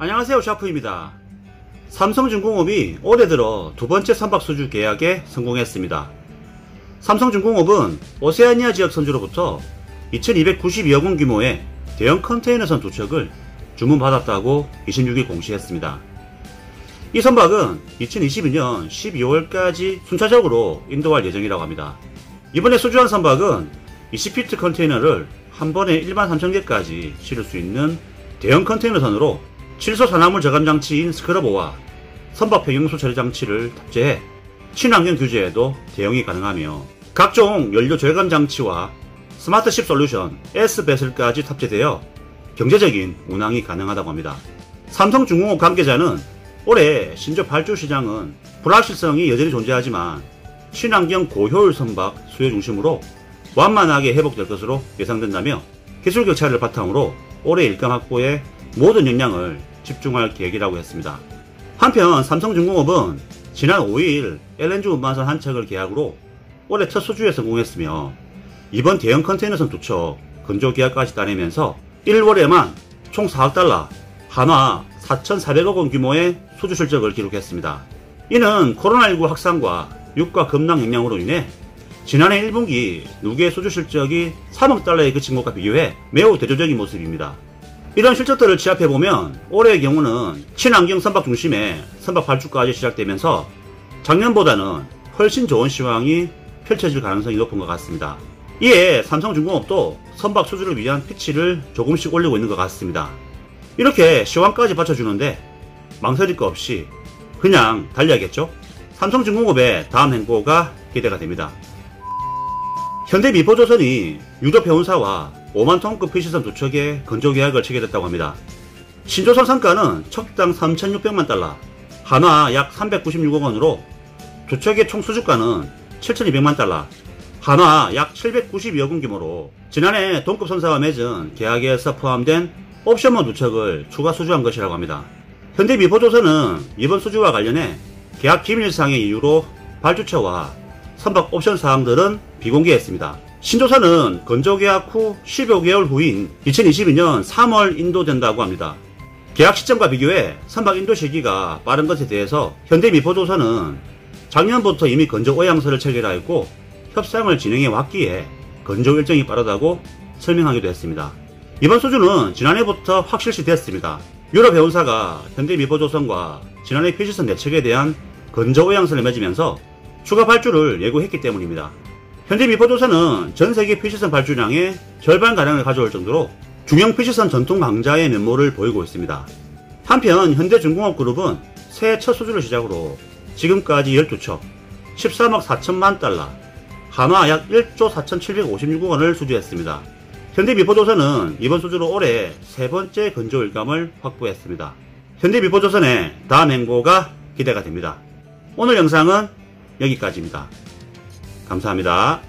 안녕하세요 샤프입니다. 삼성중공업이 올해 들어 두 번째 선박 수주 계약에 성공했습니다. 삼성중공업은 오세아니아 지역 선주로부터 2292억 원 규모의 대형 컨테이너선 두 척을 주문받았다고 26일 공시했습니다. 이 선박은 2022년 12월까지 순차적으로 인도할 예정이라고 합니다. 이번에 수주한 선박은 20피트 컨테이너를 한 번에 1만 3천 개까지 실을 수 있는 대형 컨테이너선으로 칠소 산화물 저감 장치인 스크러버와 선박 배경소 처리 장치를 탑재해 친환경 규제에도 대응이 가능하며 각종 연료 절감 장치와 스마트십 솔루션 S배슬까지 탑재되어 경제적인 운항이 가능하다고 합니다. 삼성중공업 관계자는 올해 신조 발주 시장은 불확실성이 여전히 존재하지만 친환경 고효율 선박 수요 중심으로 완만하게 회복될 것으로 예상된다며 기술 격차를 바탕으로 올해 일감 확보에 모든 역량을 집중할 계획이라고 했습니다. 한편 삼성중공업은 지난 5일 LNG 운반선 한 척을 계약으로 올해 첫 수주에 성공했으며 이번 대형 컨테이너선 두 척 건조 계약까지 따내면서 1월에만 총 4억 달러, 한화 4,400억 원 규모의 수주 실적을 기록했습니다. 이는 코로나19 확산과 유가 급락 영향으로 인해 지난해 1분기 누계 수주 실적이 3억 달러에 그친 것과 비교해 매우 대조적인 모습입니다. 이런 실적들을 취합해보면 올해의 경우는 친환경 선박 중심의 선박 발주까지 시작되면서 작년보다는 훨씬 좋은 시황이 펼쳐질 가능성이 높은 것 같습니다. 이에 삼성중공업도 선박 수주를 위한 피치를 조금씩 올리고 있는 것 같습니다. 이렇게 시황까지 받쳐주는데 망설일 거 없이 그냥 달려야겠죠? 삼성중공업의 다음 행보가 기대가 됩니다. 현대미포조선이 유도 배운사와 5만 톤급 피시선 두 척의 건조 계약을 체결했다고 합니다. 신조선 상가는 척당 3,600만 달러, 한화 약 396억 원으로 두 척의 총 수주가는 7,200만 달러, 한화 약 792억 원 규모로 지난해 동급 선사와 맺은 계약에서 포함된 옵션만 두 척을 추가 수주한 것이라고 합니다. 현대 미포조선은 이번 수주와 관련해 계약 기밀상의 이유로 발주처와 선박 옵션 사항들은 비공개했습니다. 신조선은 건조계약 후 15개월 후인 2022년 3월 인도된다고 합니다. 계약 시점과 비교해 선박 인도 시기가 빠른 것에 대해서 현대미포조선은 작년부터 이미 건조 오양서를 체결하였고 협상을 진행해 왔기에 건조 일정이 빠르다고 설명하기도 했습니다. 이번 수주는 지난해부터 확실시 됐습니다. 유럽 배운사가 현대미포조선과 지난해 피시선 내측에 대한 건조 오양서를 맺으면서 추가 발주를 예고했기 때문입니다. 현대미포조선은 전 세계 피시선 발주량의 절반가량을 가져올 정도로 중형 피시선 전통 강자의 면모를 보이고 있습니다. 한편 현대중공업그룹은 새해 첫 수주를 시작으로 지금까지 12척 13억 4천만 달러 한화 약 1조 4,756억 원을 수주했습니다. 현대미포조선은 이번 수주로 올해 세 번째 건조 일감을 확보했습니다. 현대미포조선의 다음 행보가 기대가 됩니다. 오늘 영상은 여기까지입니다. 감사합니다.